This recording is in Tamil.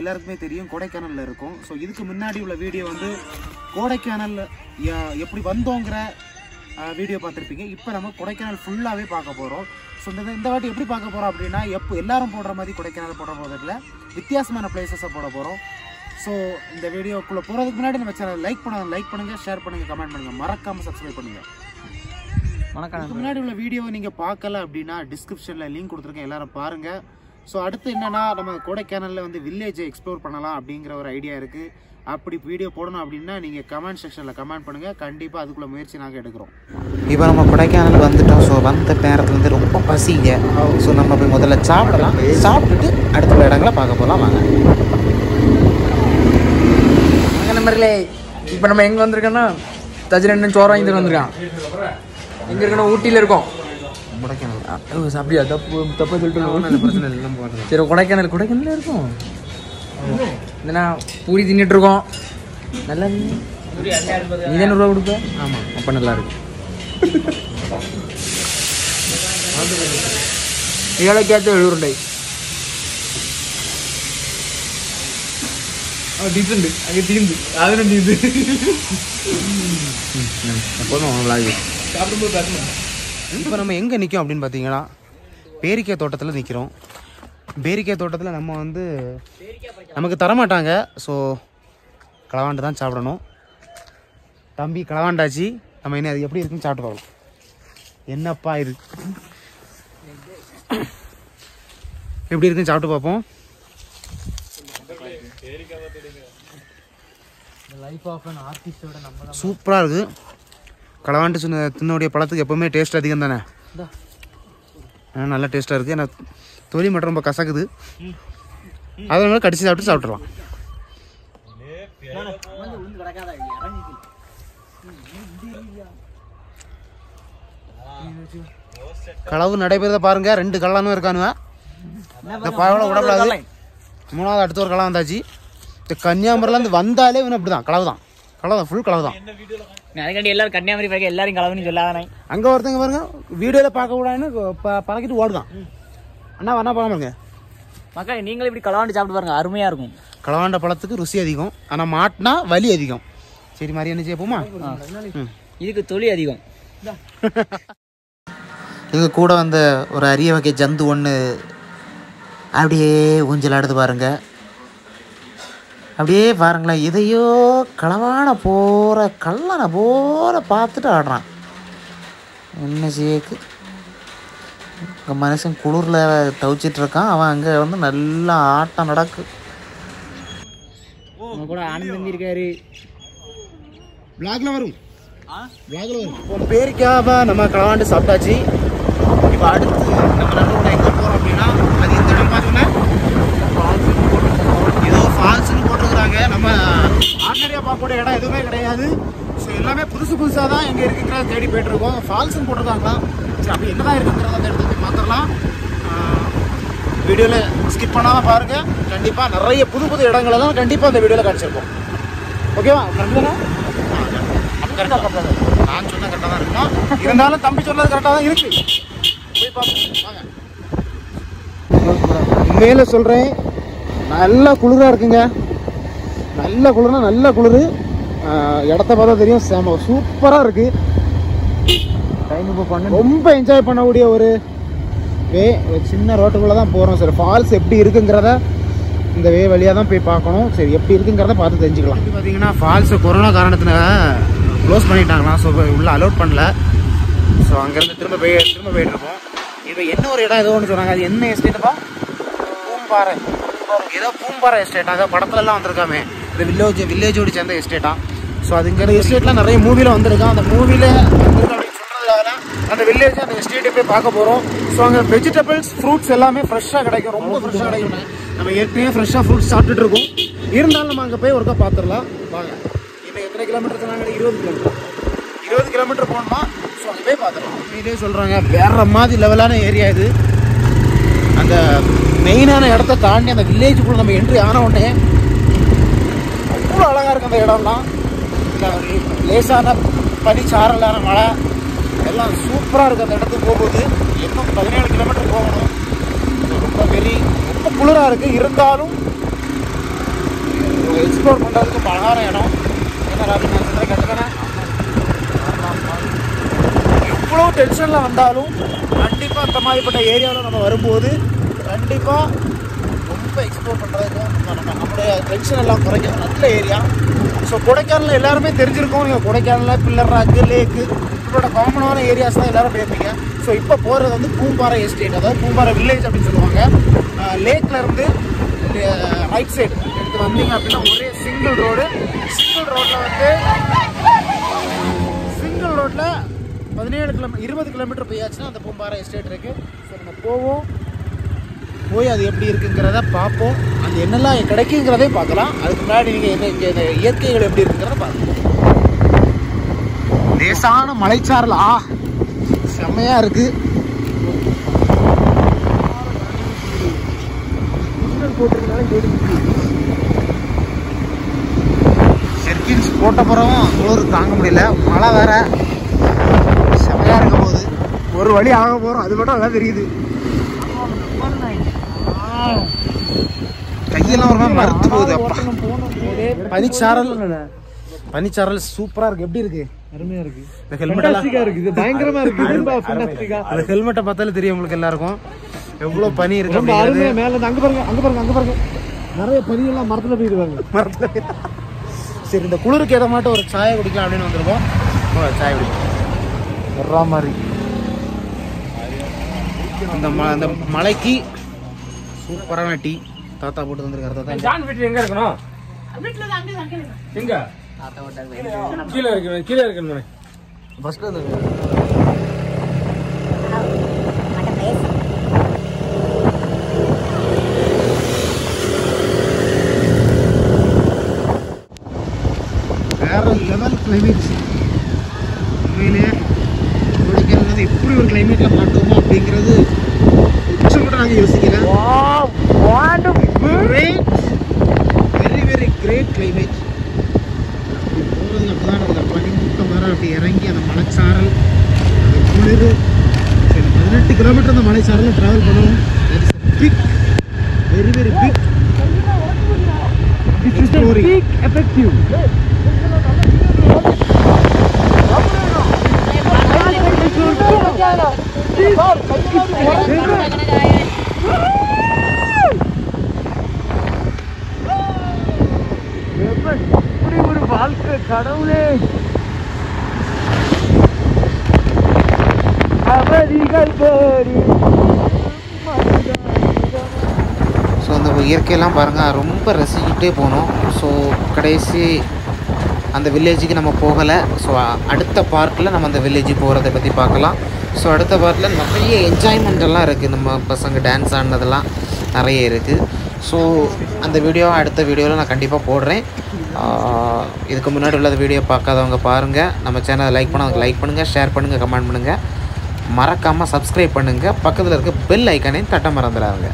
எல்லாருக்குமே தெரியும் கொடைக்கானலில் இருக்கும். ஸோ இதுக்கு முன்னாடி உள்ள வீடியோ வந்து கோடைக்கானல் எப்படி வந்தோங்கிற வீடியோ பார்த்துருப்பீங்க. இப்போ நம்ம கொடைக்கானல் ஃபுல்லாகவே பார்க்க போகிறோம் ஸோ இந்த இந்த வாட்டி எப்படி பார்க்க போகிறோம் அப்படின்னா எப்போ எல்லாரும் போடுற மாதிரி கொடைக்கானல் போட போகிறதுல வித்தியாசமான பிளேசஸை போட போகிறோம் ஸோ இந்த வீடியோக்குள்ளே போகிறதுக்கு முன்னாடி நம்ம சேனல் லைக் பண்ணுங்க லைக் பண்ணுங்கள் ஷேர் பண்ணுங்கள் கமெண்ட் பண்ணுங்கள் மறக்காமல் சப்ஸ்கிரைப் பண்ணுங்கள் வணக்கம் முன்னாடி உள்ள வீடியோவை நீங்கள் பார்க்கல அப்படின்னா டிஸ்கிரிப்ஷனில் லிங்க் கொடுத்துருக்கேன். எல்லாரும் பாருங்கள் ஸோ அடுத்து என்னன்னா நம்ம கொடைக்கானலில் வந்து வில்லேஜை எக்ஸ்ப்ளோர் பண்ணலாம் அப்படிங்கிற ஒரு ஐடியா இருக்குது அப்படி வீடியோ போடணும் அப்படின்னா நீங்கள் கமெண்ட் செக்ஷனில் கமெண்ட் பண்ணுங்கள் கண்டிப்பாக அதுக்குள்ள முயற்சி நாங்கள் எடுக்கிறோம். இப்போ நம்ம கொடைக்கானல் வந்துட்டோம். ஸோ வந்த நேரத்தில் வந்து ரொம்ப பசிங்க. ஸோ நம்ம போய் முதல்ல சாப்பிடலாம். சாப்பிட்டுட்டு அடுத்த இடங்களை பார்க்க போகலாம் வாங்க. நம்பர்களே இப்போ நம்ம எங்கே வந்திருக்கோன்னா தஜிரண்ணன் சோறு வாங்கிட்டு வந்திருக்கான். எங்கே இருக்கணும் ஊட்டியில் இருக்கோம். கொடைக்கானல். ஓ, அப்படியா தப்பு தப்பு சொல்லிட்டு பிரச்சனை இல்லை நம்ம. சரி கொடைக்கானல் கொடைக்கானல் இருக்கும். இதுனா பூரி தின்னுட்டு இருக்கோம் நல்லா இருக்கு. நீ தானே ரூபா கொடுப்ப? ஆமாம் அப்போ நல்லா இருக்கும். ஏழைக்காச்சும் எழுபது டிஃப்ரெண்ட் அங்கே தீந்து தீந்து எப்போதும் விளாகி சாப்பிடும்போது பேசணும் இப்போ நம்ம எங்கே நிற்கும் அப்படின்னு பார்த்தீங்கன்னா பேரிக்காய் தோட்டத்தில் நிற்கிறோம் பேரிக்காய் தோட்டத்தில் நம்ம வந்து நமக்கு தரமாட்டாங்க. ஸோ களவாண்டு தான் சாப்பிடணும். தம்பி களவாண்டாச்சு நம்ம என்ன அது எப்படி இருக்குன்னு சாப்பிட்டு பார்க்கலாம் என்னப்பா இது? எப்படி இருக்குன்னு சாப்பிட்டு பார்ப்போம். சூப்பராக இருக்குது களவாண்டு சின்ன தின்னுடைய பழத்துக்கு எப்போவுமே டேஸ்ட் அதிகம் தானே? நல்ல டேஸ்ட்டாக இருக்குது ஏன்னா தொலி மட்டும் ரொம்ப கசக்குது. அதனால கடிச்சு சாப்பிட்டு சாப்பிட்றலாம் களவு நடைபெறத பாருங்க. ரெண்டு கல்லானும் இருக்கானுங்க இந்த பழம் விடக்கூடாது மூணாவது அடுத்த ஒரு களம் வந்தாச்சு. இந்த கன்னியாகுமரிலேருந்து வந்தாலே இவன் இப்படி தான் களவு தான் தான் ஃபுல் களவு தான் அதுக்காண்டி எல்லாரும் கன்னியாகுமரி பக்கம் எல்லாரும் கலவுன்னு சொல்லாதானே அங்கே ஒருத்தங்க பாருங்க வீடியோவில் பார்க்க கூடாதுன்னு ப- பறக்கிட்டு ஓடுதான். அண்ணா அண்ணா பாருங்க. மக்கள் நீங்களும் இப்படி கலவாண்டு சாப்பிட்டு பாருங்க அருமையா இருக்கும். களவாண்ட பழத்துக்கு ருசி அதிகம். ஆனால் மாட்டினா வலி அதிகம். சரி மாதிரி என்ன செய்யப்போமா இதுக்கு தொலி அதிகம். இது கூட வந்த ஒரு அரிய வகை ஜந்து ஒன்று அப்படியே ஊஞ்சல் ஆடுது பாருங்க. அப்படியே பாருங்களேன் இதையோ களவான போகிற கல்லனை போற பார்த்துட்டு ஆடுறான். என்ன செய்யக்கு இங்கே மனுஷன் குளிரில் தவிச்சிட்டு இருக்கான் அவன் அங்கே வந்து நல்லா ஆட்டம் நடக்கு. கூட ஆனந்த் இருக்காரு பிளாக்ல வரும். பிளாக்ல வரும். இப்போ பேரிக்காவை நம்ம களவாண்டு சாப்பிட்டாச்சு? இப்போ அடுத்து நம்ம நடுவில் எங்கே போகிறோம் அப்படின்னா அது எந்த இடம் பார்த்தீங்கன்னா ஏதோ ஃபால்ஸ்னு போட்டிருக்கிறாங்க நம்ம ஆர்டினரியாக இடம் எதுவுமே கிடையாது. ஸோ எல்லாமே புதுசு புதுசாக தான் எங்கே இருக்குங்கிறத தேடி போயிட்டுருக்கோம். ஃபால்ஸும் ஃபால்ஸ்னு போட்டிருக்காங்களா சரி அப்படி என்னதான் இருக்குங்கிறத அந்த இடத்த போய் பார்த்துடலாம் வீடியோவில் ஸ்கிப் பண்ணாமல் பாருங்கள் கண்டிப்பாக நிறைய புது புது இடங்களெல்லாம் கண்டிப்பாக அந்த வீடியோவில் காமிச்சிருப்போம். ஓகேவா கரெக்டாக நான் சொன்ன கரெக்டாக தான் இருக்கும்? இருந்தாலும் தம்பி சொன்னது கரெக்டாக தான் இருக்கு. போய் பார்ப்போம். வாங்க. உண்மையில சொல்கிறேன் நல்லா குளிராக இருக்குங்க. நல்ல குளிர்னா நல்ல குளிர். இடத்த பார்த்தா தெரியும் செம சூப்பராக இருக்குது ரொம்ப என்ஜாய் பண்ணக்கூடிய ஒரு வே ஒரு சின்ன ரோட்டுக்குள்ளே தான் போகிறோம் சரி ஃபால்ஸ் எப்படி இருக்குங்கிறத இந்த வே வழியாக தான் போய் பார்க்கணும். சரி எப்படி இருக்குங்கிறத பார்த்து தெரிஞ்சுக்கலாம். பார்த்தீங்கன்னா ஃபால்ஸு கொரோனா காரணத்தினால க்ளோஸ் பண்ணிட்டாங்களாம். ஸோ உள்ளே அலோட் பண்ணல. ஸோ அங்கேருந்து திரும்ப போய் திரும்ப போயிட்டு இருக்கோம் இப்போ என்ன ஒரு இடம் ஏதோ ஒன்று சொன்னாங்க. அது என்ன எஸ்டேட்டுப்பா பூம்பாறை. ஏதோ பூம்பாறை எஸ்டேட் அங்கே படத்துலலாம் வந்திருக்காமே. இந்த வில்லேஜ் வில்லேஜோடு சேர்ந்த எஸ்டேட்டா ஸோ அதுங்கிற எஸ்டேட்லாம் நிறைய மூவியில் வந்திருக்கான் அந்த மூவியில் வந்திருக்கு அப்படின்னு அந்த வில்லேஜ் அந்த எஸ்டேட்டை போய் பார்க்க போகிறோம் ஸோ அங்கே வெஜிடபிள்ஸ் ஃப்ரூட்ஸ் எல்லாமே ஃப்ரெஷ்ஷாக கிடைக்கும். ரொம்ப ஃப்ரெஷ்ஷாக கிடைக்கும். நம்ம ஏற்கனவே ஃப்ரெஷ்ஷாக ஃப்ரூட்ஸ் சாப்பிட்டுட்டு இருக்கோம். இருந்தாலும் நம்ம அங்கே போய் ஒருக்கா பார்த்துடலாம். வாங்க. இன்னும் எத்தனை கிலோமீட்டர் சொன்னாங்க? இருபது கிலோமீட்டர் இருபது கிலோமீட்டர் போகணுமா? ஸோ அங்கே போய் பார்த்துடலாம். இதே சொல்கிறாங்க வேற மாதிரி லெவலான ஏரியா இது. அந்த மெயினான இடத்த தாண்டி அந்த வில்லேஜுக்குள்ளே நம்ம என்ட்ரி ஆன உடனே அவ்வளோ அழகாக இருக்கும் அந்த இடம்லாம் லேசான பனி சாரலான மழை எல்லாம் சூப்பராக இருக்குது அந்த இடத்துக்கு போகும்போது. இன்னும் பதினேழு கிலோமீட்டர் போகணும். ரொம்ப வெறி ரொம்ப குளிராக இருக்குது இருந்தாலும் எக்ஸ்ப்ளோர் பண்ணுறதுக்கு அழகான இடம். என்ன ராபி நான் சொல்கிறேன் கரெக்டாக எவ்வளோ டென்ஷனில் வந்தாலும் கண்டிப்பாக இந்த மாதிரிப்பட்ட ஏரியாவில் நம்ம வரும்போது கண்டிப்பாக ரொம்ப எக்ஸ்ப்ளோர் பண்ணுறதுக்கு நம்மளுடைய டென்ஷன் எல்லாம் குறைக்கும் நல்ல ஏரியா ஸோ கொடைக்கானலில் எல்லாருமே தெரிஞ்சிருக்கோம். நீங்கள் கொடைக்கானலில் பில்லர் ராக்கு லேக்கு இப்போட காமனான ஏரியாஸ் தான் எல்லோரும் போயிருப்பீங்க. ஸோ இப்போ போகிறது வந்து பூம்பாறை எஸ்டேட் அதாவது பூம்பாறை வில்லேஜ் அப்படின்னு சொல்லுவாங்க. லேக்கில் இருந்து ரைட் சைடு எடுத்து வந்தீங்க அப்படின்னா ஒரே சிங்கிள் ரோடு சிங்கிள் ரோட்டில் வந்து சிங்கிள் ரோட்டில் பதினேழு கிலோமீட்டர் இருபது கிலோமீட்டர் போயாச்சுன்னா அந்த பூம்பாறை எஸ்டேட் இருக்குது ஸோ நம்ம போவோம். போய் அது எப்படி இருக்குங்கிறத பார்ப்போம். அது என்னெல்லாம் கிடைக்குங்கிறதே பார்க்கலாம். அதுக்கு முன்னாடி நீங்கள் என்ன இங்கே இந்த இயற்கைகள் எப்படி இருக்குங்கிறத பார்க்கலாம். லேசான மலைச்சாரல். ஆ செம்மையாக இருக்குது செர்கின்ஸ் போட்ட பிறகும் குளிர் தாங்க முடியல. மழை வேற. செமையாக இருக்க போகுது ஒரு வழி ஆக போகிறோம் அது மட்டும் நல்லா தெரியுது. கையெல்லாம் ஒரு மாதிரி மறுத்து போகுது அப்பா. பனிச்சாரல் பனிச்சாரல் சூப்பரா இருக்கு. எப்படி இருக்கு? அருமையா இருக்கு இந்த ஹெல்மெட் இருக்கு. இது பயங்கரமா இருக்கு. அந்த ஹெல்மெட்டை பார்த்தாலே தெரியும் உங்களுக்கு எல்லாருக்கும். எவ்வளவு பனி இருக்கு அப்படிங்கிறது. மேல இருந்து அங்க பாருங்க அங்க பாருங்க அங்க பாருங்க. நிறைய பனி எல்லாம் மரத்துல போயிடுவாங்க மறந்துட்டேன். சரி இந்த குளிருக்கு ஏற்ற மாட்டும் ஒரு சாயை குடிக்கலாம் அப்படின்னு வந்திருக்கோம். சாய் குடிக்கலாம். மாதிரி. அந்த ம அந்த மலைக்கு சூப்பரான டீ. தாத்தா போட்டு வந்திருக்காரு தாத்தா. ஜான் வீட்டு எங்க இருக்கணும்? எங்க? கீழே இருக்கு கீழே இருக்கு ஃபர்ஸ்ட் வந்து வேற லெவல் கிளைமேட் உண்மையிலேயே வந்து எப்படி ஒரு கிளைமேட்ல மாட்டோமோ அப்படிங்கிறது கொஞ்சம் கூட நாங்கள் யோசிக்கல வெரி வெரி கிரேட் கிளைமேட் போகிறது அப்பதான் அந்த பனிமூட்டம் வர அப்படி இறங்கி அந்த மலைச்சாரல் அந்த குளிர் சரி பதினெட்டு கிலோமீட்டர் அந்த மலைச்சாரலில் ட்ராவல் பண்ணணும் big very very big story effective இப்படி ஒரு வாழ்க்கை கடவுளே? ஸோ அந்த இயற்கையெல்லாம் பாருங்கள் ரொம்ப ரசிக்கிட்டே போனோம். ஸோ கடைசி அந்த வில்லேஜுக்கு நம்ம போகலை. ஸோ அடுத்த பார்க்கில் நம்ம அந்த வில்லேஜுக்கு போகிறத பற்றி பார்க்கலாம். ஸோ அடுத்த பார்க்கில் நிறைய என்ஜாய்மெண்ட் எல்லாம் இருக்குது நம்ம பசங்க டான்ஸ் ஆடினதெல்லாம் நிறைய இருக்குது ஸோ அந்த வீடியோ அடுத்த வீடியோவில் நான் கண்டிப்பாக போடுறேன். இதுக்கு முன்னாடி உள்ள வீடியோ பார்க்காதவங்க பாருங்கள் நம்ம சேனலை லைக் பண்ண லைக் பண்ணுங்கள் ஷேர் பண்ணுங்கள் கமெண்ட் பண்ணுங்கள் மறக்காமல் சப்ஸ்கிரைப் பண்ணுங்கள் பக்கத்தில் இருக்க பெல் ஐக்கானையும் தட்ட மறந்துடாதுங்க.